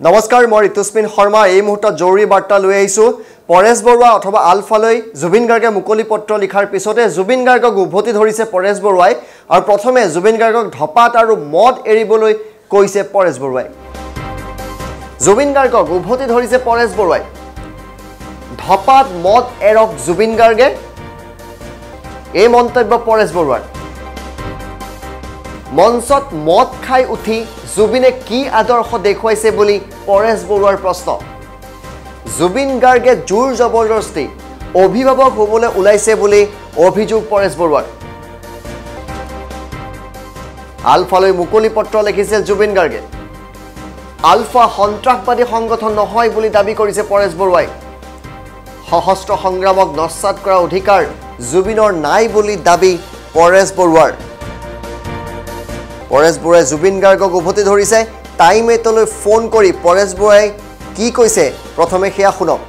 নমস্কাৰ মই ঋতুস্মিন শৰ্মা। এই মুহূৰ্তত জৰুৰী বাৰ্তা লৈ আহিছোঁ। পৰেশ বৰুৱা অথবা আলফালৈ জুবিন গাৰ্গে মুকলি পত্ৰ লিখাৰ পিছতে জুবিন গাৰ্গক উভতি ধৰিছে পৰেশ বৰুৱাই। আৰু প্ৰথমে জুবিন গাৰ্গক ধপাত আৰু মদ এৰিবলৈ কৈছে পৰেশ বৰুৱাই। জুবিন গাৰ্গক উভতি ধৰিছে পৰেশ বৰুৱাই। ধপাত মদ এৰক জুবিন গাৰ্গে। এই মন্তব্য পৰেশ বৰুৱাৰ। মঞ্চত মদ খাই উঠি জুবিনে কি আদৰ্শ দেখুৱাইছে বুলি পৰেশ বৰুৱাৰ প্ৰশ্ন। জুবিন গাৰ্গে জোৰ জবৰদস্তি অভিভাৱক হ'বলৈ ওলাইছে বুলি অভিযোগ পৰেশ বৰুৱাৰ। আলফালৈ মুকলি পত্ৰ লিখিছিল জুবিন গাৰ্গে। আলফা সন্ত্ৰাসবাদী সংগঠন নহয় বুলি দাবী কৰিছে পৰেশ বৰুৱাই। সশস্ত্ৰ সংগ্ৰামক নস্বাত কৰাৰ অধিকাৰ জুবিনৰ নাই বুলি দাবী পৰেশ বৰুৱাৰ। পৰেশ বৰুৱাই জুবিন গাৰ্গক উভতি ধৰিছে। টাইম এইটলৈ ফোন কৰি পৰেশ বৰুৱাই কি কৈছে? প্ৰথমে সেয়া শুনক।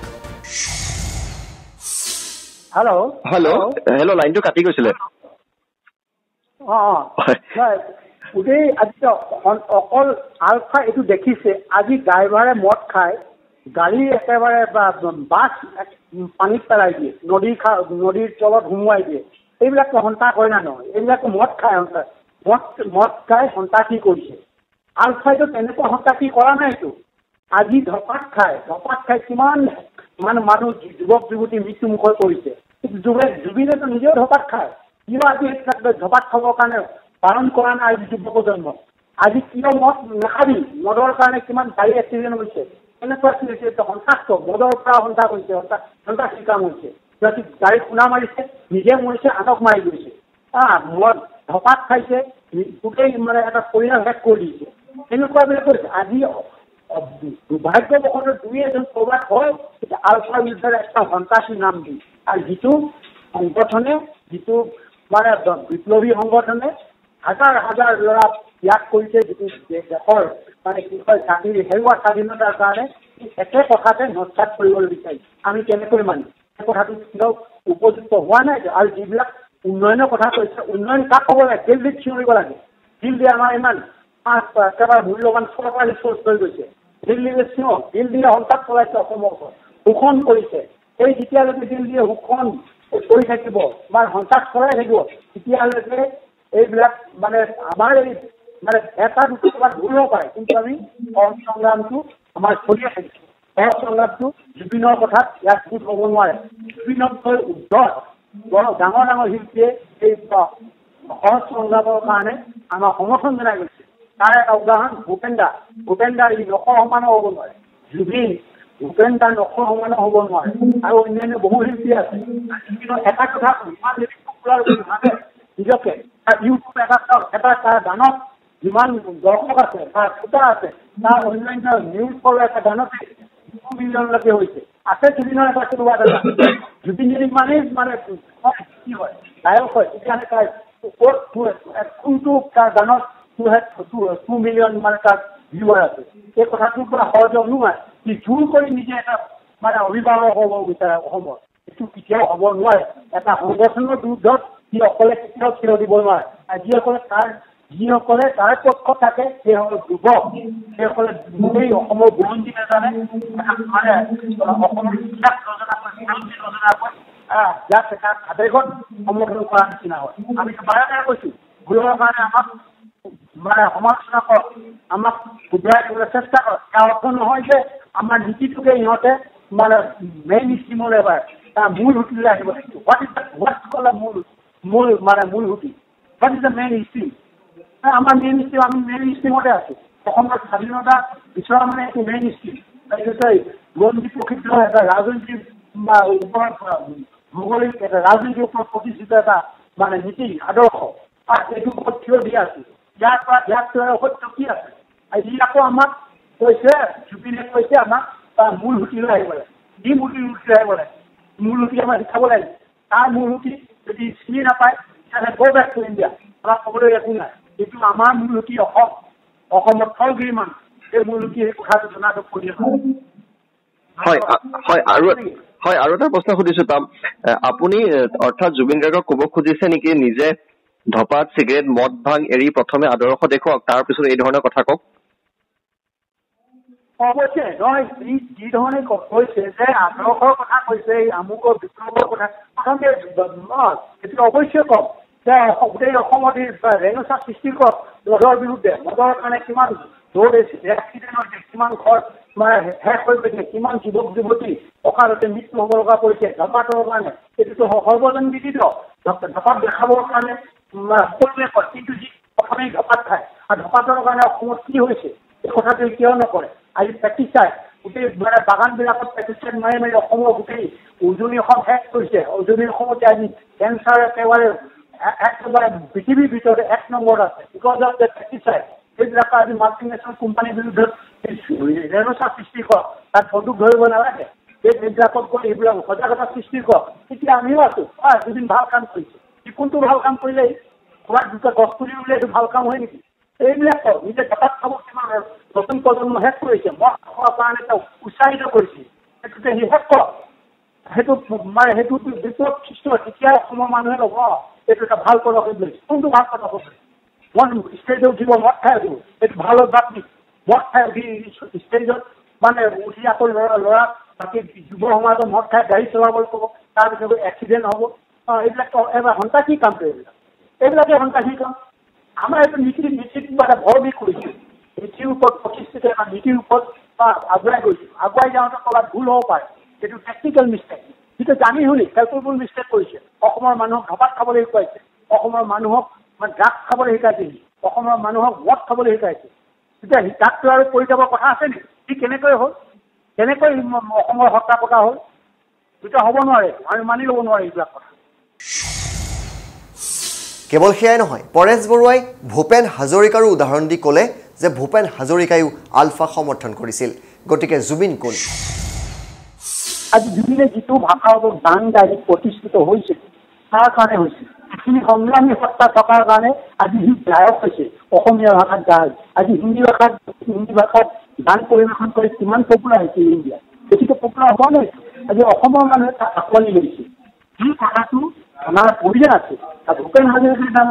হেল্ল' হেল্ল' হেল্ল' লাইনটো কাটি গৈছিলে। অঁ অঁ। হয়। হয় গোটেই আজি অ- অকল আলফা এইটো দেখিছে আজি ড্ৰাইভাৰে মদ খাই গাড়ী একেবাৰে বা বাছ পানীত পেলাই দিয়ে নদীৰ খা নদীৰ তলত সুমুৱাই দিয়ে। এইবিলাক সন্তাস হয় না নহয় এইবিলাক মদ খাই সন্তাস মদ মদ খাই সন্তাসী কৰিছে? আলফাইটো তেনেকুৱা সন্তাসী কৰা নাইতো আজি ধপাত খাই ধপাত খাই কিমান মানে মানুহ যুৱক যুৱতী মৃত্যু মুখত পৰিছে। জুবে জুবিনেতো নিজেও ধপাত খায়। কিয় আজি ধপাত খাবৰ কাৰণে পালন কৰা নাই আজি যুৱ প্ৰজন্ম? আজি কিয় মদ নাখাবি? মদৰ কাৰণে কিমান গাড়ী এক্সিডেণ্ট হৈছে? এনেকুৱা হৈছে? সন্ত্ৰাস মদৰ পৰা সন্ত্ৰাস হৈছে সন্ত্ৰাসী কাম হৈছে। সিহঁতি গাড়ী খুন্দা মাৰিছে নিজে মৰিছে আনক মাৰি গৈছে। মদ ধপাত খাইছে গোটেই মানে এটা পৰিয়াল শেষ কৰি দিছে। এনেকুৱাবিলাক কৰিছে আজি দুৰ্ভাগ্যবশতঃ দুই এজন ক'ৰবাত হয় তেতিয়া আলফা বিৰুদ্ধে এটা সন্ত্ৰাসী নাম দি। আৰু যিটো সংগঠনে যিটো মানে বিপ্লৱী সংগঠনে হাজাৰ হাজাৰ ল'ৰা ত্যাগ কৰিছে যিটো দেশৰ মানে কি কয় জাতিৰ হেৰুৱা স্বাধীনতাৰ কাৰণে একে কথাতে নস্বাত কৰিবলৈ বিচাৰিছে। আমি কেনেকৈ মানিম? সেই কথাটো কেতিয়াও উপযুক্ত হোৱা নাই আৰু যিবিলাক উন্নয়নৰ কথা কৈছে উন্নয়ন কাক হ'ব লাগে? দিল্লীত চিঞৰিব লাগে। দিল্লী আমাৰ ইমান একেবাৰে মূল্যৱান চৰকাৰী চ'ৰ্চ হৈ গৈছে। দিল্লীৰে চিঞৰ দিল্লীয়ে সন্তাপ চলাইছে অসমৰ ওপৰত। শোষণ কৰিছে। সেই যেতিয়ালৈকে দিল্লীয়ে শোষণ কৰি থাকিব বা সন্ত্ৰাস চলাই থাকিব তেতিয়ালৈকে এইবিলাক মানে আমাৰ এই মানে এটা দুটা ক'ৰবাত ভুল পাৰে। কিন্তু আমি সহজ সংগ্ৰামটো আমাৰ চলিয়ে থাকিব সহজ সংগ্ৰামটো জুবিনৰ কথাত ইয়াত ভুল হ'ব নোৱাৰে। জুবিনতকৈ উদ্ধত বৰ ডাঙৰ ডাঙৰ শিল্পীয়ে এই সহজ সংগ্ৰামৰ কাৰণে আমাৰ সমৰ্থন জনাই গৈছে। তাৰ এটা উদাহৰণ ভূপেন দা ভূপেন দাৰ ই নশ সমানো হ'ব নোৱাৰে। জুবিন ভূপেন দাৰ নশ সমানো হ'ব নোৱাৰে। আৰু অন্যান্য বহু শিল্পী আছে। কিন্তু এটা কথা ইমান যদি পপুলাৰ ভাবে নিজকে। ইউটিউব এটা এটা তাৰ গানত যিমান দৰ্শক আছে তাৰ শ্ৰোতা আছে তাৰ অন্যান্য নিউজ ফলৰ এটা গানতে দুশ মিলিয়নলৈকে হৈছে। আছে জুবিনৰ এটা কোনোবা এটা জুবিন যদি ইমানেই মানে কি হয় গায়ক হয় তেতিয়াহ'লে তাৰ ক'ত কোনটো তাৰ গানত টু টু মিলিয়ন মানে তাৰ ভিউৱাৰ আছে এই কথাটোৰ পৰা সহজে অনুমান সি জোৰ কৰি নিজে এটা মানে অভিভাৱক হ'ব বিচাৰে অসমৰ এইটো কেতিয়াও হ'ব নোৱাৰে এটা সংগঠনৰ বিৰুদ্ধত সি অকলে কেতিয়াও থিয় দিব নোৱাৰে আৰু যিসকলে তাৰ যিসকলে তাৰ পক্ষত থাকে সেইসকল যুৱক সেইসকলে গোটেই অসমৰ বুৰঞ্জী নাজানে মানে অসমৰ ইতিহাস নজনাকৈ বুৰঞ্জী নজনাকৈ আহ ইয়াত এটা আৱেগত সম্বোধন কৰা নিচিনা হয়। আমি বাৰে বাৰে কৈছো ভুলৰ কাৰণে আমাক মানে সমালোচনা কৰক আমাক শুধৰাই দিবলৈ চেষ্টা কৰক। তাৰ অৰ্থ নহয় যে আমাৰ নীতিটোকে ইহঁতে মানে মেইন ষ্ট্ৰীমলৈ এবাৰ তাৰ মূল সুঁতিলৈ আহিব লাগিব। হোৱাট ইজ হোৱাট কল মূল মূল মানে মূল সুঁতি what is the mainstream আমাৰ মেইন ষ্ট্ৰীম আমি মেইন ষ্ট্ৰীমতে আছো। অসমৰ স্বাধীনতা বিচৰা মানে এইটো মেইন ষ্ট্ৰীম বুৰঞ্জী প্ৰসিদ্ধ এটা ৰাজনৈতিক বা ওপৰত ভৌগোলিক এটা ৰাজনীতিৰ ওপৰত প্ৰতিষ্ঠিত এটা মানে নীতি আদৰ্শ। এইটো ওপৰত থিয় দি আছো। ইয়াৰ পৰা ইয়াত সত্য কি আছে? ই আকৌ আমাক কৈছে জুবিনে কৈছে আমাক তাৰ মূল সুঁতিলৈ আহিব লাগে। যি মূল সুঁতিলৈ আহিব লাগে? মূল সুঁতি আমাক শিকাব লাগে। তাৰ মূল সুঁতি যদি চিনি নাপায় তেতিয়াহ'লে গৈ বেক টু ইণ্ডিয়া আমাক ক'বলৈ একো নাই। কিন্তু আমাৰ মূল সুঁতি অসম? অসমত থলগিৰি মানুহ সেই মূল সুঁতি সেই কথাটো জনাটো হয় আৰু হয় আৰু এটা প্ৰশ্ন সুধিছো তাম। আপুনি অৰ্থাৎ জুবিন গাৰ্গক ক'ব খুজিছে নেকি নিজে ধপাত চিগাৰেট মদ ভাং এৰি প্ৰথমে আদৰ্শ দেখুৱাওক তাৰ পিছত এই ধৰণৰ কথা কওক? অৱশ্যে নহয় যি যি ধৰণে কৈছে যে আদৰ্শৰ কথা কৈছে এই আমুকৰ বিপ্লৱৰ কথা প্ৰথমতে অঁ, সেইটো অৱশ্যে কম। গোটেই অসমত ৰেণুচা সৃষ্টি কৰক মদৰ বিৰুদ্ধে। মদৰ কাৰণে কিমান দৌৰ এক্সিডেণ্ট হৈছে কিমান ঘৰ মানে শেষ হৈ গৈছে কিমান যুৱক যুৱতী অকালতে মৃত্যু হ'ব লগা পৰিছে ধপাতৰ কাৰণে। এইটোতো সৰ্বজন বিদিত। ধপ- ধপাত দেখাবৰ কাৰণে সকলোৱে কয় কিন্তু যি প্ৰথমে ধপাত খায় আৰু ধপাতৰ কাৰণে অসমত কি হৈছে এই কথাটো কিয় নকৰে? আজি পেষ্টিচাইড গোটেই মানে বাগানবিলাকত পেষ্টিচাইড মাৰি মাৰি অসমৰ গোটেই উজনি অসম শেষ কৰিছে। উজনি অসমতে আজি কেঞ্চাৰ একেবাৰে একেবাৰে পৃথিৱীৰ ভিতৰত এক নম্বৰত আছে। বিকজ অফ দ্য পেষ্টিচাইড সেইবিলাক আজি মাল্টিনেশ্যনেল কোম্পানীৰ বিৰুদ্ধে ৰেণুচা সৃষ্টি কৰক তাত বন্দুক ধৰিব নালাগে। সেই এইবিলাকত গৈ এইবিলাক সজাগতা সৃষ্টি কৰক তেতিয়া আমিও আছো। হয় দুদিন ভাল কাম কৰিছে। সি কোনটো ভাল কাম কৰিলে ক'ৰবাত দুটা গছ পুলি ৰুলে এইটো ভাল কাম হয় নেকি? এইবিলাক কৰক নিজে হঠাৎ খাব কিমান নতুন প্ৰজন্ম শেষ কৰিছে। মদ খোৱাৰ কাৰণে তেওঁ উৎসাহিত কৰিছে। সেইটোতে সি শেষ কৰক সেইটো মানে সেইটো বিপ্লৱ সৃষ্টি হয়। তেতিয়া অসমৰ মানুহে ল'ব। এইটো এটা ভাল পদক্ষেপ লৈছে কোনটো ভাল পদক্ষেপ মই ষ্টেজত উঠিব মদ খাই উঠিব এইটো ভাল নেকি মদ খাই উঠি ষ্টেজত মানে উঠি আকৌ ল'ৰা ল'ৰা বাকী যুৱ সমাজৰ মদ খাই গাড়ী চলাবলৈ ক'ব তাৰপিছত এক্সিডেণ্ট হ'ব। এইবিলাক এবাৰ সন্তাসী কামটো এইবিলাক? এইবিলাকে সন্তাসী কাম? আমাৰ এইটো নীতি নীতিত এটা ভৰ বিষ কৰিছোঁ। নীতিৰ ওপৰত প্ৰতিষ্ঠিত এটা নীতিৰ ওপৰত আগুৱাই গৈছোঁ। আগুৱাই যাওঁতে ক'ৰবাত ভুল হ'ব পাৰে। এইটো টেকনিকেল মিষ্টেক যিটো জানি শুনি কেলকুলেবল মিষ্টেক কৰিছে। অসমৰ মানুহক ধপাত খাবলৈ শিকাইছে? অসমৰ মানুহক মানে ড্ৰাগছ খাবলৈ শিকাইছে অসমৰ মানুহক মদ খাবলৈ শিকাইছে? তেতিয়া তাততো আৰু কৰি যাবৰ কথা আছে নেকি? সি কেনেকৈ হ'ল? কেনেকৈ অসমৰ হত্যা পতা হ'ল? তেতিয়া হ'ব নোৱাৰে। আমি মানি ল'ব নোৱাৰে এইবিলাক কথা। কেৱল সেয়াই নহয় পৰেশ বৰুৱাই ভূপেন হাজৰিকাৰো উদাহৰণ দি ক'লে যে ভূপেন হাজৰিকায়ো আলফা সমৰ্থন কৰিছিল। গতিকে জুবিন কোন? আজি জুবিনে যিটো ভাষাৰ ওপৰত গান গাই প্ৰতিষ্ঠিত হৈছে তাৰ কাৰণে হৈছে সেইখিনি সংগ্ৰামী সত্তা থকাৰ কাৰণে আজি সি গায়ক হৈছে অসমীয়া ভাষাত গায় আজি হিন্দী ভাষাত হিন্দী ভাষাত গান পৰিৱেশন কৰি কিমান পপুলাৰ হৈছে ইণ্ডিয়াত গতিকে পপুলাৰ হোৱা নাই আজি অসমৰ মানুহে তাক আঁকোৱালি লৈছে সেই কথাটো আমাৰ প্ৰয়োজন আছে আৰু ভূপেন হাজৰিকাৰ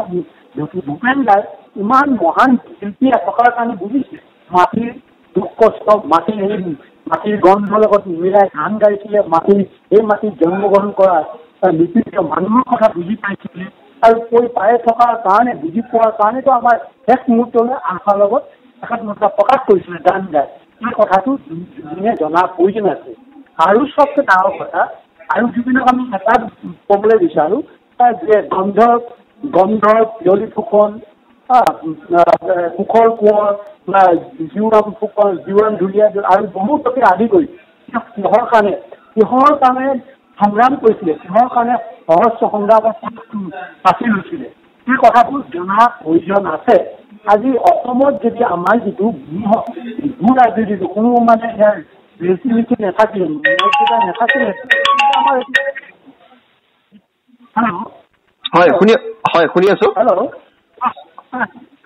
ভূপেন দাই ইমান মহান শিল্পী থকাৰ কাৰণে বুজিছে মাটিৰ দুখ কষ্ট মাটিৰ সেই মাটিৰ গন্ধৰ লগত মিলাই গান গাইছিলে মাটিৰ সেই মাটিত জন্মগ্ৰহণ কৰা তাৰ নিপীড়িত মানুহৰ কথা বুজি পাইছিলে আৰু কৈ পাই থকাৰ কাৰণে বুজি পোৱাৰ কাৰণেতো আমাৰ শেষ মুহূৰ্তলৈ আশাৰ লগত একাত্মতা প্ৰকাশ কৰিছিলে গান গাই। এই কথাটো জুবিনে জনাৰ প্ৰয়োজন আছে। আৰু চবচে ডাঙৰ কথা আৰু জুবিনক আমি এটা ক'বলৈ বিচাৰোঁ যে গন্ধ গন্ধ পিয়লি ফুকন সুখৰ কোঁৱৰ বা জিউৰাম ফুকন জিউৰাম ধুলীয়া আৰু বহুতকে আদি কৰি কিহৰ কাৰণে কিহৰ কাৰণে সংগ্ৰাম কৰিছিলে কিহৰ কাৰণে সহস্ৰ সংগ্ৰামত বাছি লৈছিলে সেই কথাবোৰ জনাৰ প্ৰয়োজন আছে আজি অসমত যদি আমাৰ যিটো ভূ ভূ ৰাজনীতিটো কোনো মানে ইয়াৰ ৰীতি নীতি নাথাকিলে মৰ্যাদা নাথাকিলে হেল্ল' হয় শুনি হয় শুনি আছো হেল্ল'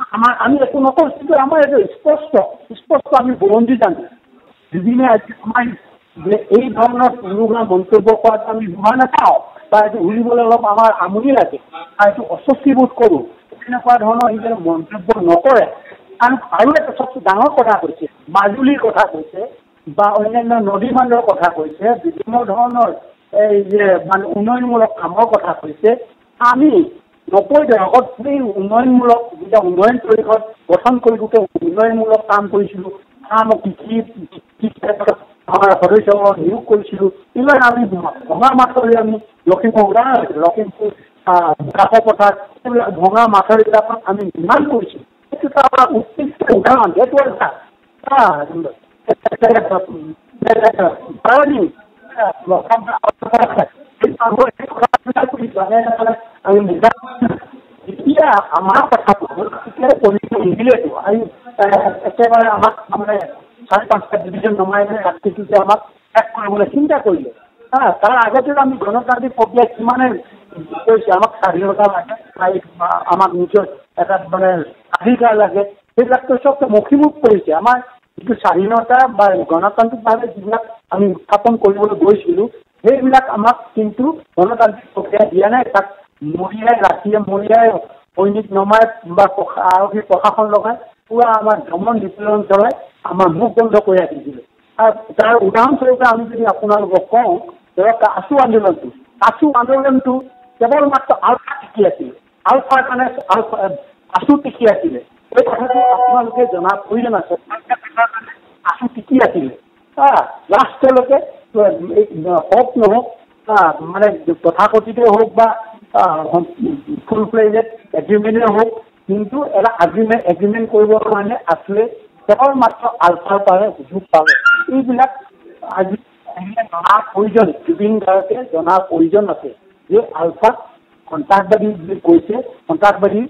আমাৰ আমি একো নকওঁ কিন্তু আমাৰ এইটো স্পষ্ট স্পষ্ট আমি বুৰঞ্জী জানো জুবিনে আজি আমাৰ যে এই ধৰণৰ তেনেকুৱা মন্তব্য কৰাত আমি হোৱা নাপাওঁ বা এইটো শুনিবলৈ অলপ আমাৰ আমনি লাগে আৰু এইটো অস্বস্তি বোধ কৰোঁ তেনেকুৱা ধৰণৰ সি যেন মন্তব্য নকৰে আৰু আৰু এটা চবচে ডাঙৰ কথা কৈছে মাজুলীৰ কথা কৈছে বা অন্যান্য নদী বান্ধৰ কথা কৈছে বিভিন্ন ধৰণৰ এই যে মানে উন্নয়নমূলক কামৰ কথা কৈছে আমি নব্বৈ দশকত গোটেই উন্নয়নমূলক যেতিয়া উন্নয়ন পৰিষদ গঠন কৰি গোটেই উন্নয়নমূলক কাম কৰিছিলোঁ কাম কৃষি কৃষি আমাৰ সদস্যসকলক নিয়োগ কৰিছিলোঁ এইবিলাক আমি ভঙা মাছৰি আমি লখিমপুৰ উদাহৰণ লখিমপুৰ কাষৰ পথাৰ এইবিলাক ভঙা মাছৰিবিলাকত আমি নিৰ্মাণ কৰিছোঁ সেইটো এটা উৎকৃষ্ট উদাহৰণ সেইটো এটা আমি তাৰ আগতে আমি গণতান্ত্ৰিক প্ৰক্ৰিয়া কিমানে কৈছে আমাক স্বাধীনতা লাগে আমাক নিজৰ এটা মানে অধিকাৰ লাগে সেইবিলাকতো চব মষিমুখ কৰিছে আমাৰ যিটো স্বাধীনতা বা গণতান্ত্ৰিকভাৱে যিবিলাক আমি উত্থাপন কৰিবলৈ গৈছিলোঁ। সেইবিলাক আমাক কিন্তু গণতান্ত্ৰিক প্ৰক্ৰিয়া দিয়া নাই তাক মৰিয়াই ৰাতিয়ে মৰিয়াই সৈনিক নমাই বা আৰক্ষী প্ৰশাসন লগাই পুৰা আমাৰ দমন নিপীড়ন চলাই আমাৰ মুখ বন্ধ কৰি ৰাখিছিলে আৰু তাৰ উদাহৰণস্বৰূপে আমি যদি আপোনালোকক কওঁ ধৰক আছু আন্দোলনটো আছু আন্দোলনটো কেৱল মাত্ৰ আলফা টিকি আছিলে আলফাৰ কাৰণে আলফা আছু টিকি আছিলে এই কথাটো আপোনালোকে জনাৰ প্ৰয়োজন আছে আছু টিকি আছিলে লাষ্টলৈকে হওক নহওক মানে তথাকথিত হওক বা ফুল ফ্লেজেড এগ্ৰিমেণ্টে হওক কিন্তু এটা এগ্ৰিমেণ্ট এগ্ৰিমেণ্ট কৰিবৰ কাৰণে আছুৱে কেৱল মাত্ৰ আলফাৰ পাৰে সুযোগ পালে এইবিলাক আজি জনাৰ প্ৰয়োজন জুবিন গাৰ্গে জনাৰ প্ৰয়োজন আছে যে আলফাক সন্ত্ৰাসবাদী বুলি কৈছে সন্ত্ৰাসবাদী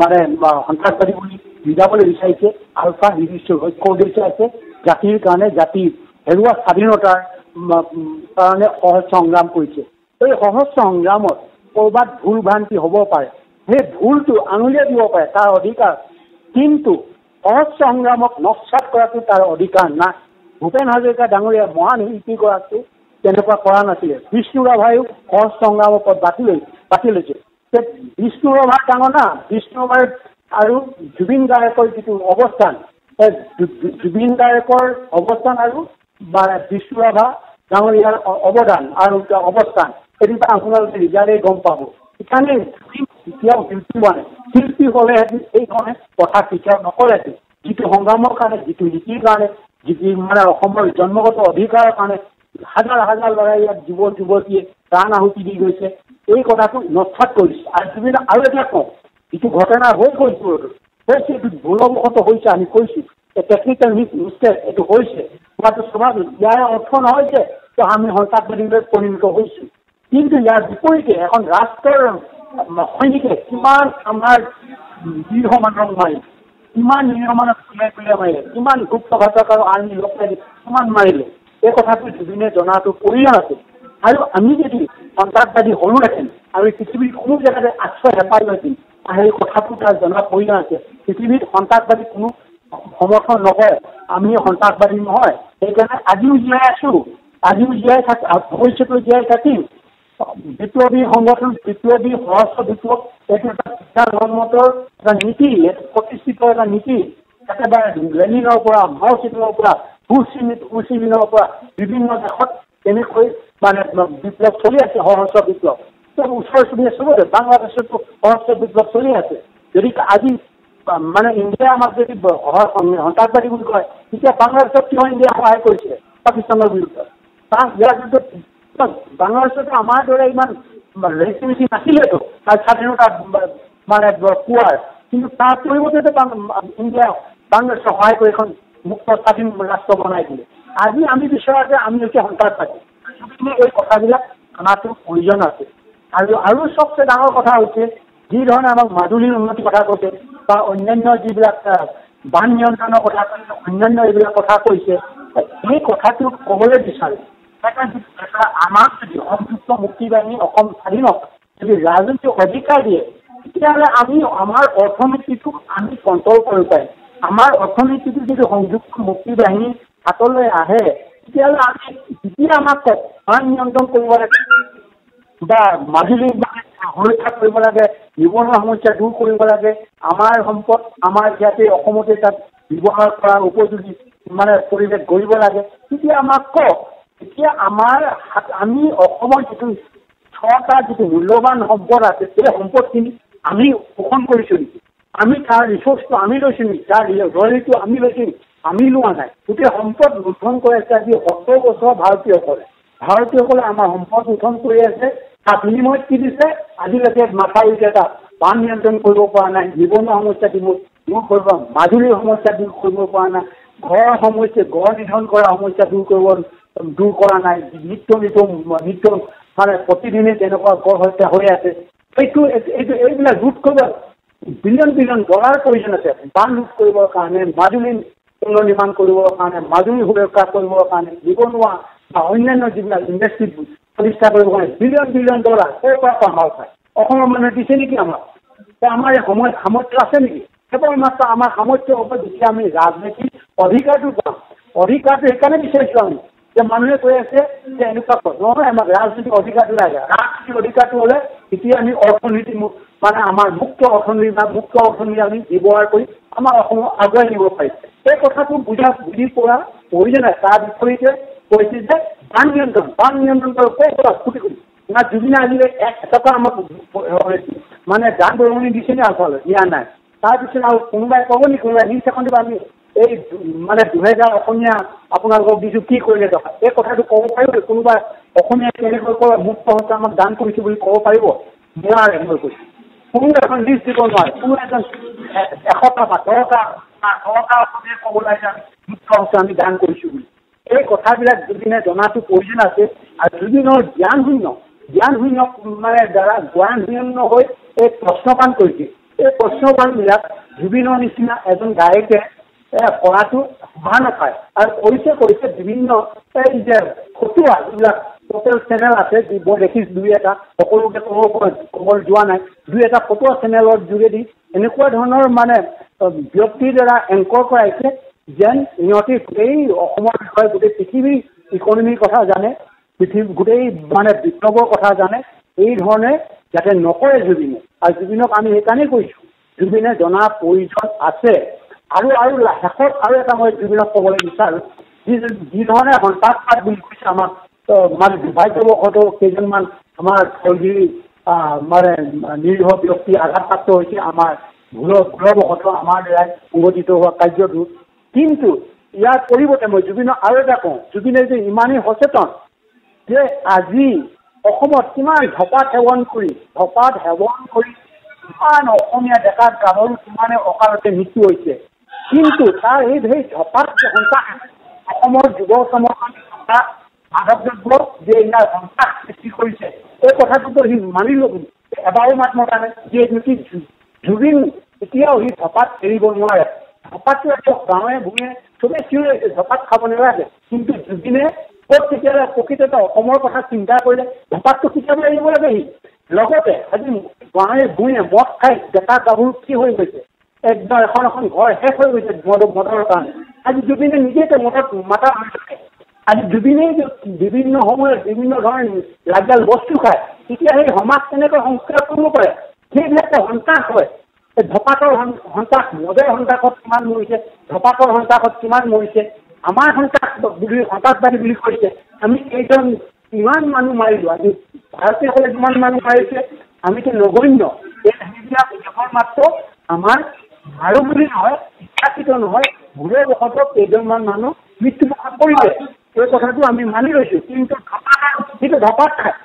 মানে সন্ত্ৰাসবাদী বুলি বুজাবলৈ বিচাৰিছে আলফা নিৰ্দিষ্ট লক্ষ্য উদ্দেশ্য আছে জাতিৰ কাৰণে জাতিৰ হেৰুৱা স্বাধীনতাৰ কাৰণে সহজ সংগ্ৰাম কৰিছে। এই সহজ সংগ্ৰামত ক'ৰবাত ভুল ভ্ৰান্তি হ'ব পাৰে সেই ভুলটো আঙুলিয়াই দিব পাৰে তাৰ অধিকাৰ। কিন্তু সহজ সংগ্ৰামক নস্বাত কৰাটো তাৰ অধিকাৰ নাই। ভূপেন হাজৰিকা ডাঙৰীয়া মহান শিল্পীগৰাকী তেনেকুৱা কৰা নাছিলে। বিষ্ণু ৰাভাইও সহজ সংগ্ৰামৰ ওপৰত বাতি লৈ বাতি লৈছে। বিষ্ণু ৰাভা ডাঙৰ না বিষ্ণু ৰাভাৰ আৰু জুবিন গাৰ্গৰ যিটো অৱস্থান জুবিন গাৰ্গৰ অৱস্থান আৰু বিষ্ণু ৰাভা ডাঙৰীয়াৰ অৱদান আৰু অৱস্থান সেইটো আপোনালোকে ৰিজাল্টে গম পাব। সেইকাৰণে কেতিয়াও শিল্পী মানে শিল্পী হ'লেহেঁতেন এইধৰণে কথা কেতিয়াও নকৰেহেঁতেন। যিটো সংগ্ৰামৰ কাৰণে যিটো নীতিৰ কাৰণে যিটো মানে অসমৰ জন্মগত অধিকাৰৰ কাৰণে হাজাৰ হাজাৰ ল'ৰাই ইয়াত যুৱ যুৱতীয়ে প্ৰাণ আহুতি দি গৈছে এই কথাটো নস্বাত কৰিছে। আৰু জুবিন আৰু এটা কওঁ যিটো ঘটনা হৈ গৈছোঁ হৈছে এইটো ভুলবশত হৈছে আমি কৈছোঁ টেকনিকেল মিছ মিষ্টেক এইটো হৈছে। কোৱাটো স্বাভাৱিক ইয়াৰ অৰ্থ নহয় যে আমি সন্ত্ৰাসবাদীলৈ পৰিণত হৈছোঁ। কিন্তু ইয়াৰ বিপৰীতে এখন ৰাষ্ট্ৰৰ সৈনিকে কিমান আমাৰ গৃহমানক মাৰিলে কিমান নিয়মানক কুলিয়াই কুলিয়াই মাৰিলে কিমান গুপ্ত ঘাতক আৰু আৰ্মি লগ লাগি কিমান মাৰিলে এই কথাটো জুবিনে জনাটো প্ৰয়োজন আছে। আৰু আমি যদি সন্ত্ৰাসবাদী হ'লোহেঁতেন আৰু পৃথিৱীৰ কোনো জেগাতে আশ্ৰয় নাপালোহেঁতেন সেই কথাটো তাৰ জনাৰ প্ৰয়োজন আছে। পৃথিৱীত সন্ত্ৰাসবাদী কোনো সমৰ্থন নকৰে আমি সন্ত্ৰাসবাদী নহয়। সেইকাৰণে আজিও জীয়াই আছোঁ আজিও জীয়াই থাক ভৱিষ্যতেও জীয়াই থাকিম। বিপ্লৱী সংগঠন বিপ্লৱী সহস্ৰ বিপ্লৱ এইটো এটা বিজ্ঞানসন্মতৰ এটা নীতি প্ৰতিষ্ঠিত এটা নীতি। একেবাৰে লেনিনৰ পৰা মাওচিনৰ পৰা হুচিন হুচিমিনৰ পৰা বিভিন্ন দেশত তেনেকৈ মানে বিপ্লৱ চলি আছে সহস্ৰ বিপ্লৱ। ওচৰ চুবুৰীয়া চবতে বাংলাদেশতো সহস্ৰ বিপ্লৱ চলি আছে। যদি আজি মানে ইণ্ডিয়া আমাক যদি সন্ত্ৰাসবাদী বুলি কয় তেতিয়া বাংলাদেশত কিয় ইণ্ডিয়া সহায় কৰিছে? পাকিস্তানৰ বিৰুদ্ধে। তাৰ ইয়াৰ ভিতৰত বাংলাদেশতো আমাৰ দৰে ইমান ৰেচিমিচি নাছিলেতো তাৰ স্বাধীনতা মানে পোৱাৰ কিন্তু তাৰ পৰিৱৰ্তে ইণ্ডিয়া বাংলাদেশক সহায় কৰি এখন মুক্ত স্বাধীন ৰাষ্ট্ৰ বনাই দিলে। আজি আমি বিচৰা যে আমি এতিয়া সন্ত্ৰাসবাদী। এই কথাবিলাক জনাটো প্ৰয়োজন আছে। আৰু আৰু চবচে ডাঙৰ কথা হৈছে যি ধৰণে আমাক মাজুলীৰ উন্নতিৰ কথা কৈছে বা অন্যান্য যিবিলাক বান নিয়ন্ত্ৰণৰ কথা কৈছে অন্যান্য এইবিলাক কথা কৈছে সেই কথাটো ক'বলৈ বিচাৰোঁ। আমাক যদি সংযুক্ত মুক্তি বাহিনী অসম স্বাধীনক যদি ৰাজনৈতিক অধিকাৰ দিয়ে তেতিয়াহ'লে আমি আমাৰ অৰ্থনীতিটোক আমি কণ্ট্ৰল কৰিব পাৰিম। আমাৰ অৰ্থনীতিটো যদি সংযুক্ত মুক্তি বাহিনী হাতলৈ আহে তেতিয়াহ'লে আমি যেতিয়া আমাক বান নিয়ন্ত্ৰণ কৰিব লাগে বা মাজুলী সুৰক্ষা কৰিব লাগে নিবনুৱা সমস্যা দূৰ কৰিব লাগে। আমাৰ সম্পদ আমাৰ ইয়াতে অসমতে তাত ব্যৱহাৰ কৰাৰ উপযোগী মানে পৰিৱেশ গঢ়িব লাগে। তেতিয়া আমাক কওক এতিয়া আমাৰ আমি অসমৰ যিটো ছটা যিটো মূল্যৱান সম্পদ আছে সেই সম্পদখিনি আমি শোষণ কৰিছোঁ নেকি? আমি তাৰ ৰিচোৰ্চটো আমি লৈছোঁ নেকি? তাৰ ৰয়েলিটো আমি লৈছোঁ নেকি? আমি লোৱা নাই। গোটেই সম্পদ লুণ্ঠন কৰি আছে আজি সত্তৰ বছৰ ভাৰতীয়সকলে। ভাৰতীয়সকলে আমাৰ সম্পদ লুণ্ঠন কৰি আছে। তাৰ বিনিময়ত কি দিছে আজিলৈকে মাথাউৰিকে এটা বান নিয়ন্ত্ৰণ কৰিব পৰা নাই নিবনুৱা সমস্যা দিব দূৰ কৰিব মাজুলীৰ সমস্যা দূৰ কৰিব পৰা নাই ঘৰৰ সমস্যা গড় নিধন কৰা সমস্যা দূৰ কৰিব দূৰ কৰা নাই নিত্য নিত্য নিত্য মানে প্ৰতিদিনে তেনেকুৱা গড় হত্যা হৈ আছে এইটো এইটো এইবিলাক ৰোধ কৰিব বিলিয়ন বিলিয়ন ডলাৰ প্ৰয়োজন আছে বান ৰোধ কৰিবৰ কাৰণে মাজুলী পুনৰ্নিৰ্মাণ কৰিবৰ কাৰণে মাজুলী সুৰক্ষা কৰিবৰ কাৰণে নিবনুৱা অন্যান্য যিবিলাক ইণ্ডাষ্ট্ৰী প্ৰতিষ্ঠা কৰিবৰ কাৰণে বিলিয়ন বিলিয়ন ডলাৰ ক'ৰ পৰা পাম পায় অসমৰ মানুহে দিছে নেকি আমাক? আমাৰ এই সময় সামৰ্থ্য আছে নেকি? কেৱল মাত্ৰ আমাৰ সামৰ্থ্যৰ ওপৰত যেতিয়া আমি ৰাজনৈতিক অধিকাৰটো পাম অধিকাৰটো সেইকাৰণে বিচাৰিছোঁ আমি যে মানুহে কৈ আছে যে এনেকুৱা নহয় আমাক ৰাজনৈতিক অধিকাৰটো লাগে। ৰাজনৈতিক অধিকাৰটো হ'লে তেতিয়া আমি অৰ্থনীতি মানে আমাৰ মুক্ত অৰ্থনীতি বা মুক্ত অৰ্থনীতি আমি ব্যৱহাৰ কৰি আমাৰ অসমক আগুৱাই নিব পাৰিছে এই কথাটো বুজা বুজি পোৱা প্ৰয়োজন নাই। তাৰ বিপৰীতে কৈছে যে বান নিয়ন্ত্ৰণ বান নিয়ন্ত্ৰণ কৰিব ক'ৰ পৰা কোটি কোটি। না জুবিনে আজিলৈ এক এটকা আমাক মানে দান বৰঙণি দিছে নে আচলতে দিয়া নাই। তাৰপিছত আৰু কোনোবাই ক'ব নেকি কোনোবাই নিউজ এখন দিব আমি এই মানে দুহেজাৰ অসমীয়া আপোনালোকক দিছোঁ কি কৰিলে টকা এই কথাটো ক'ব পাৰিব কোনোবা অসমীয়া কেনেকৈ কয় মুক্ত হৈছে আমাক দান কৰিছোঁ বুলি ক'ব পাৰিব নোৱাৰে মই কৈছোঁ কোনো এখন লিষ্ট দিব নোৱাৰে কোনো এজন এশটা বা দহটা দহটা অসমীয়া ক'ব লাগে যে মুক্ত হৈছে আমি দান কৰিছোঁ বুলি। এই কথাবিলাক জুবিনে জনাটো প্ৰয়োজন আছে আৰু জুবিনৰ জ্ঞান শূন্য জ্ঞান শূন্য মানে দ্বাৰা জ্ঞান শূন্য হৈ এই প্ৰশ্নপান কৰিছে। এই প্ৰশ্নপানবিলাক জুবিনৰ নিচিনা এজন গায়কে কৰাটো শোভা নাপায় আৰু কৰিছে কৰিছে বিভিন্ন এই যে ফটোৱা যিবিলাক টোটেল চেনেল আছে মই দেখিছোঁ দুই এটা সকলোকে ক'ব ক'ব যোৱা নাই দুই এটা ফটোৱা চেনেলৰ যোগেদি এনেকুৱা ধৰণৰ মানে ব্যক্তিৰ দ্বাৰা এংকৰ কৰাইছে। যেন সিহঁতি গোটেই অসমৰ বিষয়ে গোটেই পৃথিৱীৰ ইকনমিৰ কথা জানে পৃথিৱী গোটেই মানে বিপ্লৱৰ কথা জানে এই ধৰণে যাতে নকৰে জুবিনে। আৰু জুবিনক আমি সেইকাৰণেই কৈছোঁ জুবিনে জনাৰ প্ৰয়োজন আছে। আৰু আৰু শেষত আৰু এটা মই জুবিনক ক'বলৈ বিচাৰোঁ যি যি ধৰণে সন্ত্ৰাসবাদ বুলি কৈছে আমাক মানে দুৰ্ভাগ্যবশতো কেইজনমান আমাৰ স্থলগিৰি মানে নিৰীহ ব্যক্তি আঘাতপ্ৰাপ্ত হৈছে আমাৰ ভুলৰ ভুলবশতঃ আমাৰ দ্বাৰাই সংঘটিত হোৱা কাৰ্যটো। কিন্তু ইয়াৰ পৰিৱৰ্তে মই জুবিনক আৰু এটা কওঁ। জুবিনে যে ইমানেই সচেতন যে আজি অসমত কিমান ধপাত সেৱন কৰি ধপাত সেৱন কৰি কিমান অসমীয়া ডেকা গাভৰু কিমানে অকালতে মৃত্যু হৈছে। কিন্তু তাৰ এই সেই ধপাত যে সন্ত্ৰাস অসমৰ যুৱ থকা মাদক দ্ৰব্য যে ইয়াৰ সন্ত্ৰাস সৃষ্টি কৰিছে এই কথাটোতো সি মানি ল'ব এবাৰো মাত মতা নাই যে নেকি জুবিন এতিয়াও সি ধপাত এৰিব নোৱাৰে। ধপাতটো এতিয়া গাঁৱে ভূঞে চবেই চিঞৰি ধপাত খাব নালাগে। কিন্তু জুবিনে ক'ত কেতিয়াবা প্ৰকৃততে অসমৰ কথা চিন্তা কৰিলে ধপাতটো কেতিয়াবা এৰিব লাগে সি। লগতে আজি গাঁৱে ভূঞে মদ খাই ডেকা গাভৰু কি হৈ গৈছে? একদম এখন এখন ঘৰ শেষ হৈ গৈছে মদ মদৰ কাৰণে। আজি জুবিনে নিজে মদত মাতা হৈ থাকে আজি জুবিনেই বিভিন্ন সময়ত বিভিন্ন ধৰণৰ লাগজাল বস্তু খায়। তেতিয়া সেই সমাজ কেনেকৈ সংস্কাৰ কৰিব পাৰে? সেইবিলাক সন্ত্ৰাস হয়। ধপাতৰ সন্ত্ৰাস মদৰ সন্ত্ৰাসত কিমান মৰিছে ধপাতৰ সন্ত্ৰাসত কিমান মৰিছে আমাৰ সন্ত্ৰাস বুলি সন্ত্ৰাসবাদী বুলি কৈছে আমি কেইজন কিমান মানুহ মাৰিলোঁ আজি ভাৰতীয়সকলে কিমান মানুহ মাৰিছে আমিতো নগণ্য। এই সেইবিলাক কেৱল মাত্ৰ আমাৰ মাৰো বুলি নহয় ইচ্ছাকৃত নহয় ভুলৰ বশতঃ কেইজনমান মানুহ মৃত্যুমুখত পৰিলে এই কথাটো আমি মানি লৈছোঁ কিন্তু কিন্তু ধপাত খায়।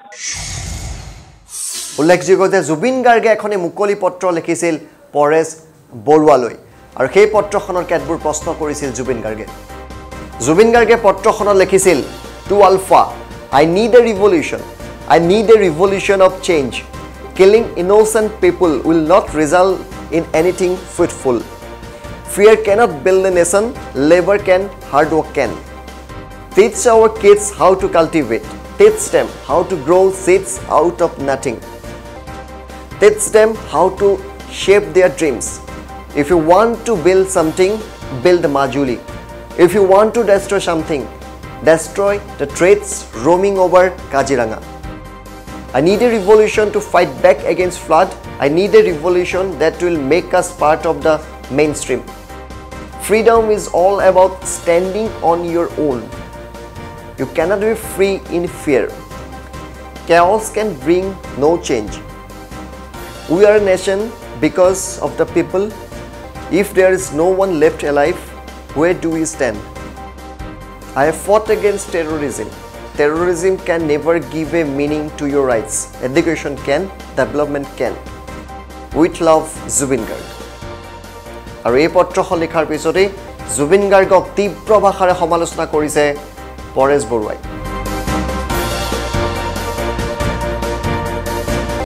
উল্লেখযোগ্য যে জুবিন গাৰ্গে এখনি মুকলি পত্ৰ লিখিছিল পৰেশ বৰুৱালৈ। আৰু সেই পত্ৰখনত কেতবোৰ প্ৰশ্ন কৰিছিল জুবিন গাৰ্গে। জুবিন গাৰ্গে পত্ৰখনত লিখিছিল to ULFA I need a revolution I need a revolution of change killing innocent people will not result in anything fruitful fear cannot build a nation labour can hard work can Teach our kids how to cultivate. Teach them how to grow seeds out of nothing. Teach them how to shape their dreams. If you want to build something, build Majuli. If you want to destroy something, destroy the traits roaming over Kajiranga. I need a revolution to fight back against flood. I need a revolution that will make us part of the mainstream. Freedom is all about standing on your own. You cannot be free in fear. Chaos can bring no change. We are a nation because of the people. If there is no one left alive, where do we stand? I have fought against terrorism. Terrorism can never give a meaning to your rights. Education can, development can. With love, Zubin Garg. আৰু এই পত্ৰখন লিখাৰ পিছতেই জুবিন গাৰ্গক তীব্ৰ ভাষাৰে সমালোচনা কৰিছে পৰেশ বৰুৱাই